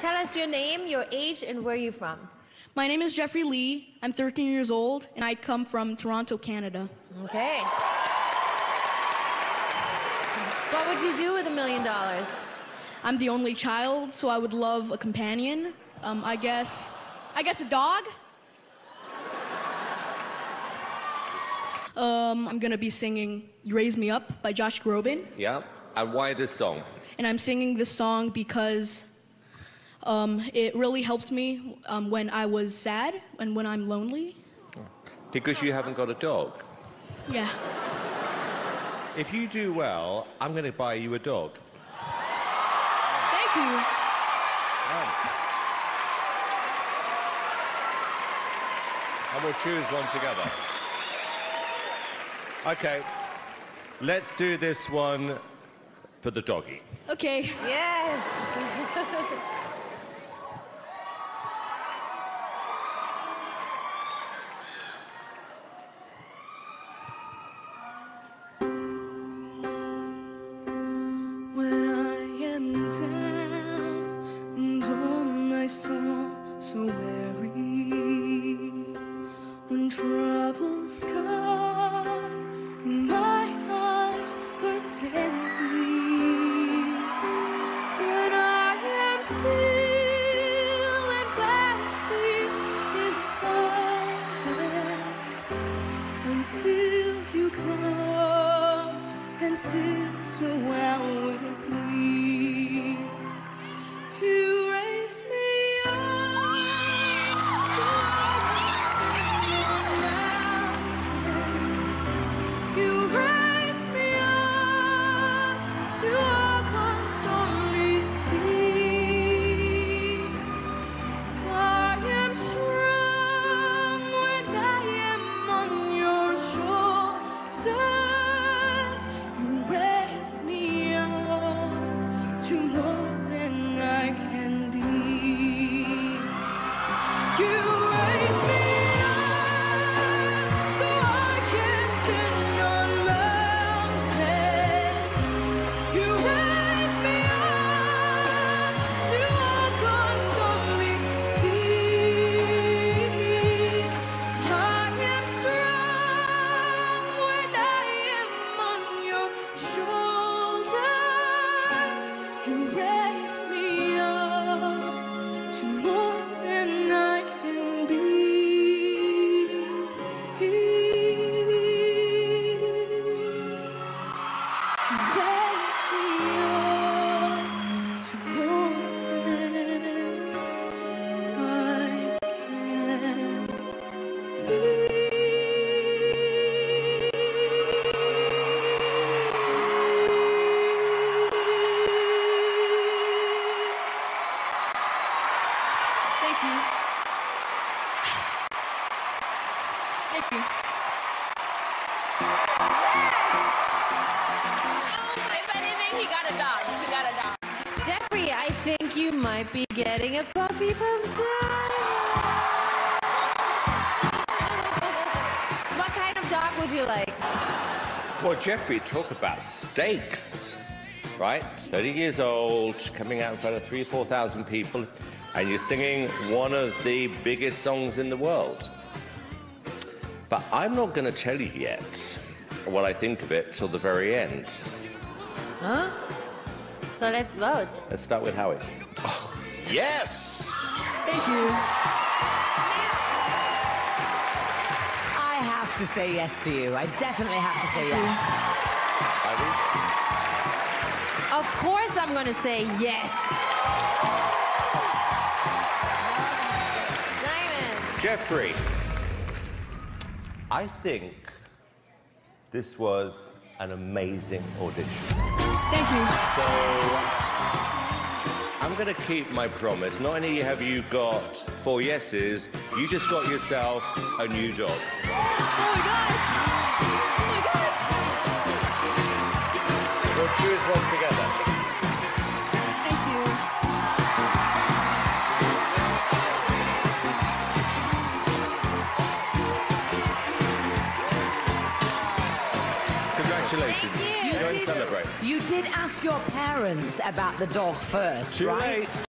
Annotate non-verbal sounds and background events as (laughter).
Tell us your name, your age, and where you're from. My name is Jeffrey Li. I'm 13 years old, and I come from Toronto, Canada. Okay. What would you do with a million dollars? I'm the only child, so I would love a companion. Um, I guess, I guess a dog. Um, I'm gonna be singing "You Raise Me Up" by Josh Groban, Yeah. And why this song? and I'm singing this song because um, it really helped me um, when I was sad and when I'm lonely. Because you haven't got a dog. Yeah. If you do well, I'm going to buy you a dog. Thank you. And we'll choose one together. Okay. Let's do this one for the doggy. Okay. Yes. (laughs) soul Thank you. If anything, he got a dog. He got a dog. Jeffrey, I think you might be getting a puppy from Sam. what kind of dog would you like? Well, Jeffrey, talk about stakes, right? 30 years old, coming out in front of three, 4,000 people, and you're singing one of the biggest songs in the world. But I'm not going to tell you yet what I think of it till the very end. Huh? So let's vote. Let's start with Howie. (gasps) Yes! Thank you. I have to say yes to you. I definitely have to say yes. Heidi? Of course, I'm going to say yes. Simon. Jeffrey, I think this was an amazing audition. Thank you. So I'm going to keep my promise. Not only have you got four yeses, you just got yourself a new dog. Oh my god. Oh my god. We'll choose one together. Congratulations. Thank you. Go and celebrate. You did ask your parents about the dog first, Too right? late.